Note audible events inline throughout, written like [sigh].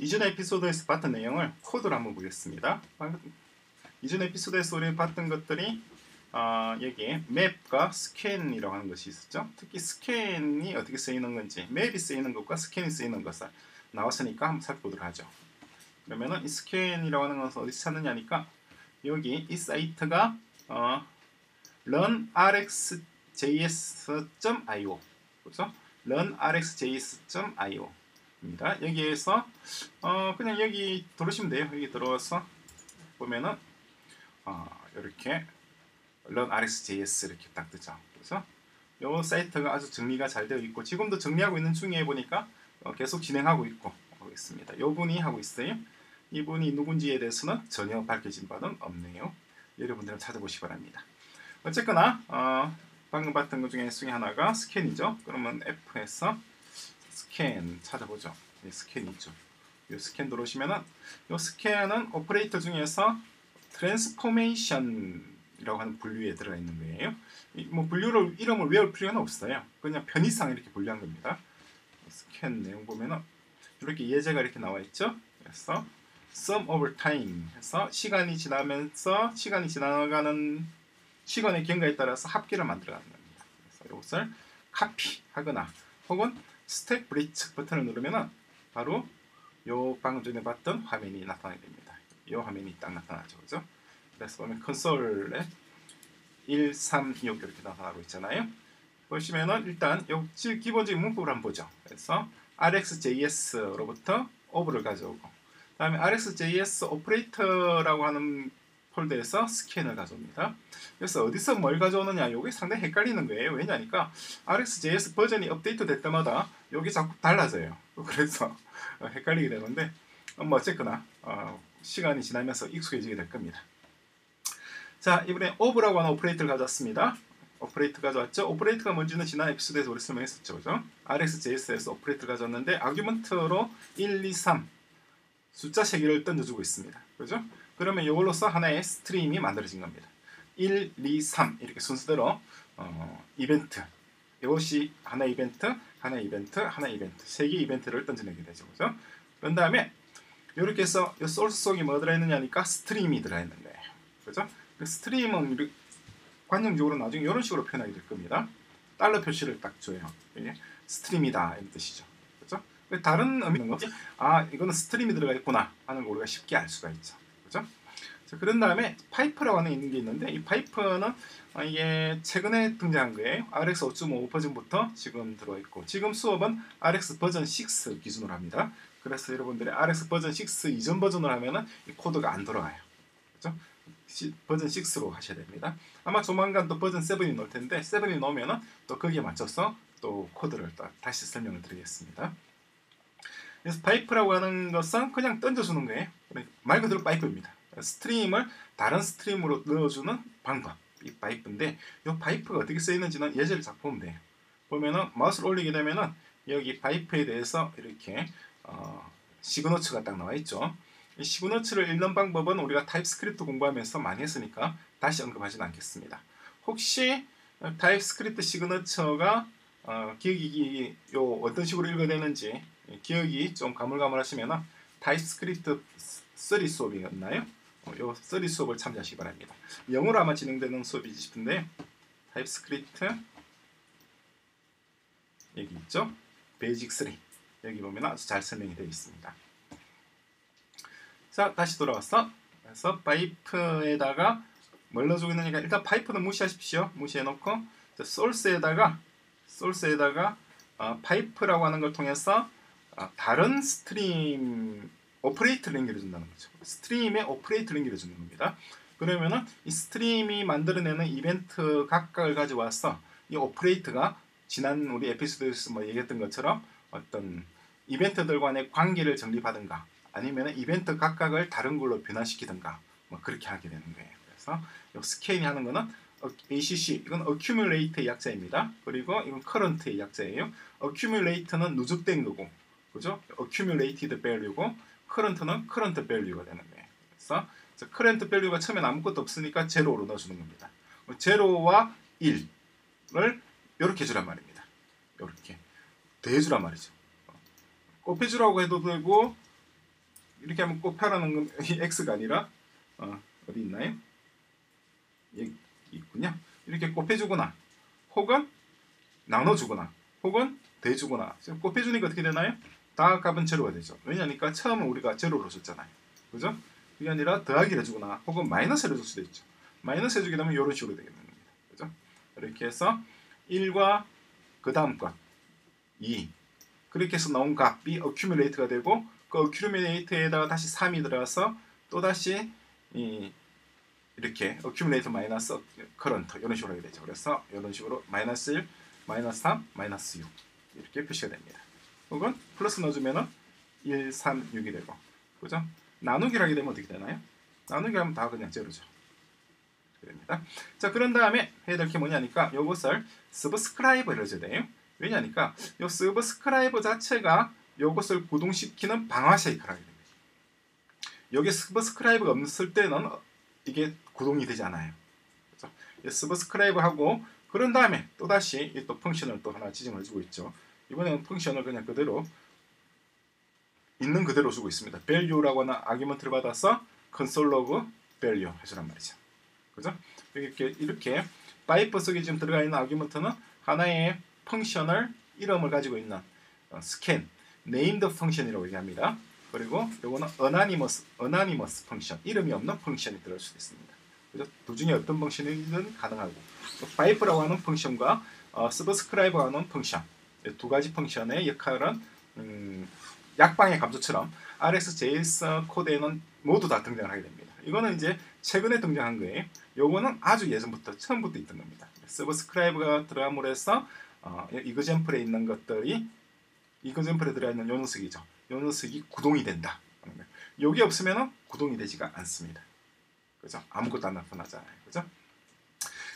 이전 에피소드에서 봤던 내용을 코드로 한번 보겠습니다. 이전 에피소드에서 우리 봤던 것들이 어, 여기에 map과 scan이라고 하는 것이 있었죠. 특히 scan이 어떻게 쓰이는 건지 map이 쓰이는 것과 scan이 쓰이는 것을 나왔으니까 한번 살펴보도록 하죠. 그러면은 이 scan이라고 하는 것은 어디서 찾느냐니까 여기 이 사이트가 어, learnrxjs.io 그렇죠? runrxjs.io 입니다. 여기에서 어, 그냥 여기 들어오시면 돼요. 여기 들어와서 보면은 어, 이렇게 runrxjs 이렇게 딱 뜨죠. 그래서 이 사이트가 아주 정리가 잘 되어 있고 지금도 정리하고 있는 중에 보니까 어, 계속 진행하고 있고 있습니다. 이 분이 하고 있어요. 이분이 누군지에 대해서는 전혀 밝혀진 바는 없네요. 여러분들은 찾아보시기 바랍니다. 어쨌거나 어, 방금 봤던 것 중에 중에 하나가 scan이죠. 그러면 F에서 scan 찾아보죠. 네, scan이 있죠. 이 스캔 들어오시면은 이 scan은 operator 중에서 transformation이라고 하는 분류에 들어가 있는 거예요. 뭐 분류를 이름을 외울 필요는 없어요. 그냥 편의상 이렇게 분류한 겁니다. 스캔 내용 보면은 이렇게 예제가 이렇게 나와 있죠. 그래서 sum over time 해서 시간이 지나면서 시간이 지나가는 시간의 경과에 따라서 합계를 만들어 가는 겁니다. 그래서 이것을 카피하거나 혹은 StackBlitz 버튼을 누르면 바로 요 방금 전에 봤던 화면이 나타나게 됩니다. 이 화면이 딱 나타나죠. 그죠? 그래서 보면 console에 1, 3, 6 이렇게 나타나고 있잖아요. 보시면은 일단 요 기본적인 문법을 한번 보죠. 그래서 rxjs로부터 of를 가져오고 다음에 rxjs operator라고 하는 폴더에서 scan을 가져옵니다. 그래서 어디서 뭘 가져오느냐 이게 상당히 헷갈리는 거예요. 왜냐니까 RxJS 버전이 업데이트 될 때마다 여기 자꾸 달라져요. [laughs] 그래서 헷갈리게 되는데 뭐 어쨌거나 어, 시간이 지나면서 익숙해지게 될 겁니다. 자 이번에 of라고 하는 operator를 가져왔습니다. operator 가져왔죠. operator가 뭔지는 지난 에피소드에서 우리 설명했었죠. 그죠? RxJS에서 operator 가져왔는데 argument로 1, 2, 3 숫자 3개를 던져주고 있습니다. 그죠? 그러면 이걸로써 하나의 stream이 만들어진 겁니다. 1, 2, 3 이렇게 순서대로 어, 이벤트 이것이 하나 이벤트, 하나 이벤트, 하나 이벤트 세 개 이벤트를 던져내게 되죠. 그죠? 그런 다음에 이렇게 해서 이 소스 속에 뭐 들어있느냐니까 stream이 들어있는 거예요. 그죠? 그 stream은 관용적으로 나중에 이런 식으로 표현하게 될 겁니다. 달러 표시를 딱 줘요. 이게 stream이다 이런 뜻이죠. 그죠? 다른 의미는 거지? 아 이거는 stream이 들어가 있구나 하는 걸 우리가 쉽게 알 수가 있죠. 그죠? 자, 그런 다음에 파이프라고 하는 있는 게 있는데 이 파이프는 어, 이게 최근에 등장한 거예요. RX 5.5 버전부터 지금 들어 있고 지금 수업은 RX 버전 6 기준으로 합니다. 그래서 여러분들이 RX 버전 6 이전 버전으로 하면은 이 코드가 안 돌아가요. 그죠? 버전 6로 하셔야 됩니다. 아마 조만간 또 버전 7이 나올 텐데 7이 나오면은 또 거기에 맞춰서 또 코드를 다시 설명을 드리겠습니다. 그래서 파이프라고 하는 것은 그냥 던져주는 거예요. 말 그대로 파이프입니다. stream을 다른 stream으로 넣어주는 방법. 이 파이프인데 이 파이프가 어떻게 쓰이는지는 예제를 잘 보면 돼요. 보면은 마우스를 올리게 되면은 여기 파이프에 대해서 이렇게 어, signature가 딱 나와 있죠. 이 signature를 읽는 방법은 우리가 TypeScript 공부하면서 많이 했으니까 다시 언급하지는 않겠습니다. 혹시 TypeScript signature가 어, 기억이 요 어떤 식으로 읽어야 되는지 기억이 좀 가물가물하시면 TypeScript 3 수업이었나요? 어, 요3 수업을 참조하시기 바랍니다. 영어로 아마 진행되는 수업이지 싶은데 TypeScript 여기 있죠? basic 3 여기 보면 아주 잘 설명이 되어 있습니다. 자 다시 돌아왔어. 그래서 파이프에다가 뭘 넣어주고 있느니까 일단 파이프는 무시하십시오. 무시해놓고 소스에다가 소스에다가 어, 파이프라고 하는 걸 통해서 어, 다른 stream operator를 연결해준다는 거죠. stream에 operator를 연결해주는 겁니다. 그러면은 이 stream이 만들어내는 이벤트 각각을 가져와서 이 오퍼레이트가 지난 우리 에피소드에서 뭐 얘기했던 것처럼 어떤 이벤트들 간의 관계를 정립하든가 아니면 이벤트 각각을 다른 걸로 변화시키든가 뭐 그렇게 하게 되는 거예요. 그래서 이 스캔이 하는 거는 ACC 이건 accumulate의 약자입니다. 그리고 이건 current의 약자예요. accumulate는 누적된 거고 그죠? accumulated value고 current는 current value가 되는 거예요. 그래서 current value가 처음엔 아무것도 없으니까 제로로 넣어주는 겁니다. 제로와 1을 이렇게 주란 말입니다. 이렇게 더해주란 말이죠. 곱해주라고 해도 되고 이렇게 하면 곱하라는 건 [laughs] x가 아니라 어, 어디 있나요? 여기 있군요. 이렇게 곱해주거나 혹은 나눠주거나 혹은 대주거나 곱해주니까 어떻게 되나요? 다 값은 제로가 되죠. 왜냐니까 처음은 우리가 제로로 줬잖아요. 그죠? 그게 아니라 더하기를 해주거나 혹은 마이너스를 줄 수도 있죠. 마이너스 해주게 되면 이런 식으로 되겠는 겁니다. 그죠? 이렇게 해서 1과 그 다음 것 2. 그렇게 해서 나온 값이 accumulator가 되고 그 accumulator에다가 다시 3이 들어가서 또다시 이 이렇게 accumulator 마이너스 current 이런 식으로 하게 되죠. 그래서 이런 식으로 마이너스 1, 마이너스 3, 마이너스 6 이렇게 표시가 됩니다. 혹은 플러스 넣어주면은 1, 3, 6이 되고 그죠? 나누기를 하게 되면 어떻게 되나요? 나누기 하면 다 그냥 제로죠. 됩니다. 자 그런 다음에 해야 될 게 뭐냐니까 이것을 subscribe를 해줘야 돼요. 왜냐니까 이 subscribe 자체가 이것을 구동시키는 하게 됩니다. 여기 subscribe가 없을 때는 이게 구동이 되지 않아요. 그렇죠? subscribe하고 그런 다음에 또다시 또 function을 또 하나 지정을 해주고 있죠. 이번에는 function을 그냥 그대로 있는 그대로 주고 있습니다. value라고 하는 argument를 받아서 console log value 해주란 말이죠. 그죠? 이렇게 이렇게 파이프 속에 지금 들어가 있는 argument는 하나의 function을 이름을 가지고 있는 어, 스캔 named 펑션이라고 얘기합니다. 그리고 요거는 anonymous anonymous 펑션 이름이 없는 펑션이 들어갈 수도 있습니다. 그죠? 두 중에 어떤 function이든 가능하고 파이프라고 하는 function과 어, subscribe라고 하는 function 두 가지 function의 역할은 음, 약방의 감초처럼 RxJS 코드에는 모두 다 등장을 하게 됩니다. 이거는 이제 최근에 등장한 거예요. 요거는 아주 예전부터 처음부터 있던 겁니다. subscribe가 들어감으로 해서 어, example에 있는 것들이 example에 들어있는 요 녀석이죠. 요 녀석이 구동이 된다. 요게 없으면 구동이 되지가 않습니다. 그죠? 아무것도 안 나타나잖아요. 그죠?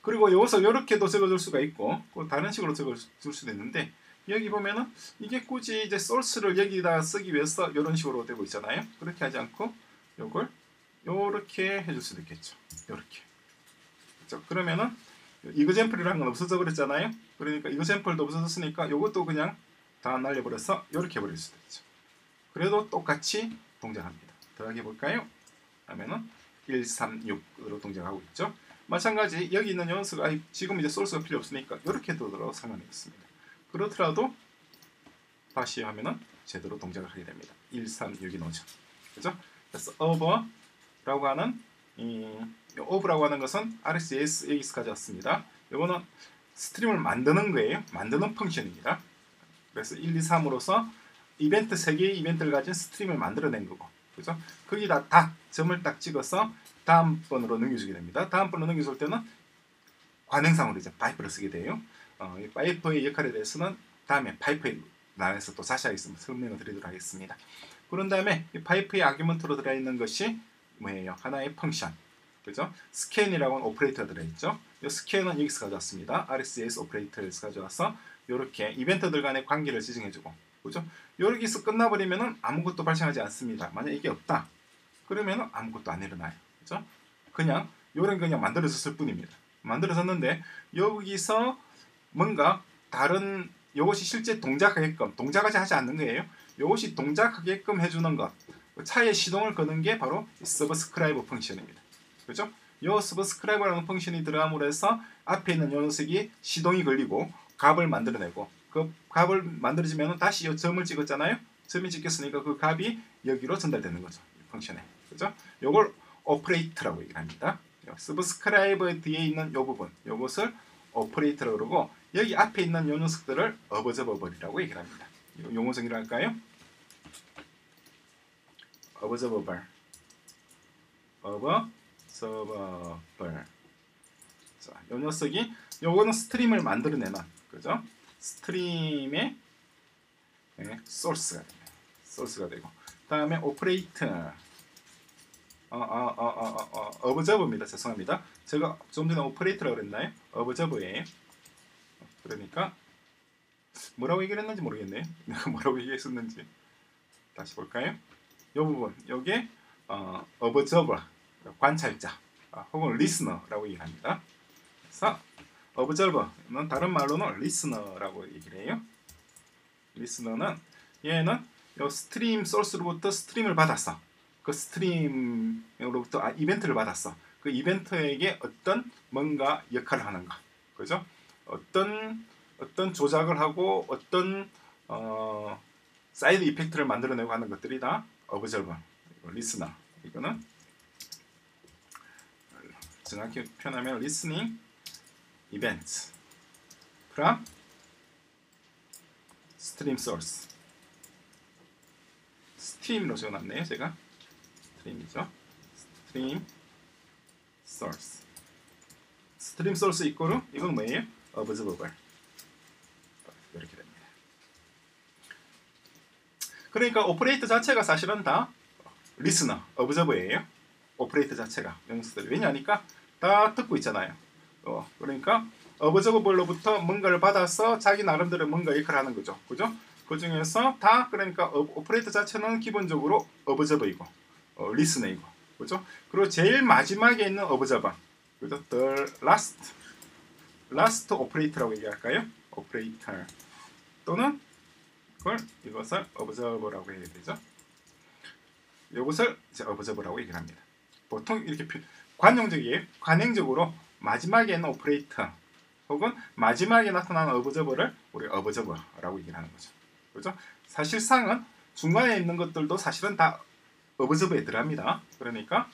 그리고 이것을 이렇게도 적어줄 수가 있고 다른 식으로 적어줄 수도 있는데 여기 보면은 이게 굳이 이제 소스를 여기다 쓰기 위해서 이런 식으로 되고 있잖아요. 그렇게 하지 않고 요걸 요렇게 해줄 수도 있겠죠. 요렇게. 그렇죠? 그러면은 이그젠플이라는 건 없어져 버렸잖아요. 그러니까 이그젠플도 없어졌으니까 요것도 그냥 다 날려버려서 요렇게 해버릴 수도 있죠. 그래도 똑같이 동작합니다. 더하게 볼까요? 하면은 136으로 동작하고 있죠. 마찬가지 여기 있는 연수가 지금 이제 소스가 필요 없으니까 이렇게 두도록 상관이 없습니다. 그렇더라도 다시 하면은 제대로 동작을 하게 됩니다. 136이 나오죠. 그죠? 그래서 over라고 하는 이 over라고 하는 것은 RxJS 여기서 가져왔습니다. 이거는 스트림을 만드는 거예요. 만드는 펑션입니다. 그래서 1, 2, 3으로서 이벤트 3개의 이벤트를 가진 stream을 만들어낸 거고 그죠? 거기다 다 점을 딱 찍어서 다음 번으로 넘겨주게 됩니다. 다음 번으로 넘겨줄 때는 관행상으로 이제 파이프를 쓰게 돼요. 어, 이 파이프의 역할에 대해서는 다음에 파이프에 나눠서 또 자세하게 설명을 드리도록 하겠습니다. 그런 다음에 이 파이프의 argument로 들어있는 것이 뭐예요? 하나의 function. 그죠? 스캔이라고 하는 operator가 들어있죠. 이 스캔은 여기서 가져왔습니다. RxJS operator에서 가져와서 이렇게 이벤트들 간의 관계를 지정해주고 그죠? 여기서 끝나버리면 아무것도 발생하지 않습니다. 만약 이게 없다. 그러면 아무것도 안 일어나요. 그죠? 그냥 요런 그냥 만들어졌을 뿐입니다. 만들어졌는데 여기서 뭔가 다른 이것이 실제 동작하게끔 동작하지 하지 않는 거예요. 이것이 동작하게끔 해주는 것 차에 시동을 거는 게 바로 subscribe function입니다. 그죠? 이 subscribe라는 function이 들어감으로 해서 앞에 있는 녀석이 시동이 걸리고 값을 만들어내고 그 값을 만들어지면 다시 이 점을 찍었잖아요. 점이 찍혔으니까 그 값이 여기로 전달되는 거죠. function에. 그죠? 요걸 operator라고 얘기합니다. subscribe 뒤에 있는 이 부분, 요것을 operator라고 그러고 여기 앞에 있는 요 녀석들을 observable이라고 얘기를 합니다. 용어 정의를 할까요? observable observable 자, 요 녀석이 요거는 stream을 만들어내는 그죠? stream의 네, source가 됩니다. source가 되고 다음에 operator 어, 어, 어, 어, 어. 죄송합니다. 제가 좀 전에 operator라고 그랬나요? observer에 그러니까 뭐라고 얘기를 했는지 모르겠네요. 내가 [laughs] 뭐라고 얘기했었는지 다시 볼까요? 이 부분 여기에 어, 어브저버 관찰자 아, 혹은 listener라고 얘기합니다. 그래서 observer는 다른 말로는 listener라고 얘기를 해요. 리스너는 얘는 요 stream source로부터 stream을 받았어. 그 stream으로부터 아, 이벤트를 받았어. 그 이벤트에게 어떤 뭔가 역할을 하는가, 그죠? 어떤 어떤 조작을 하고 어떤 어, side effect를 만들어내고 하는 것들이 다 observer, listener 이거는 정확히 표현하면 listening events from stream source. stream으로 적어놨네요 제가. stream이죠. stream source stream source 이꼬르 이건 뭐예요? Observable 이렇게 됩니다 그러니까 operator 자체가 사실은 다 listener, observer예요 operator 자체가 명수들 왜냐하니까 다 듣고 있잖아요. 어, 그러니까 observable로부터 뭔가를 받아서 자기 나름대로 뭔가 역할을 하는 거죠. 그죠? 그 중에서 다 그러니까 어, operator 자체는 기본적으로 observer이고 어, listener이고 그죠? 그리고 제일 마지막에 있는 어버저버 그죠? The last last operator라고 얘기할까요? operator 또는 그걸 이것을 observer라고 해야 되죠. 이것을 이제 observer라고 얘기를 합니다. 보통 이렇게 표, 관용적이에요. 관행적으로 마지막에 있는 operator 혹은 마지막에 나타나는 observer를 우리 observer라고 얘기를 하는 거죠. 그죠? 사실상은 중간에 있는 것들도 사실은 다 어버저버에 들어갑니다. 그러니까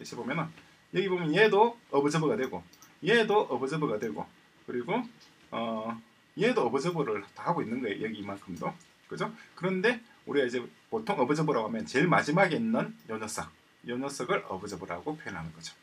여기 보면은 여기 보면 얘도 어버저버가 되고 얘도 어버저버가 되고 그리고 어 얘도 어버저버를 다 하고 있는 거예요. 여기 이만큼도. 그죠? 그런데 우리가 이제 보통 어버저버라고 하면 제일 마지막에 있는 요 녀석 이 녀석을 어브저버라고 표현하는 거죠.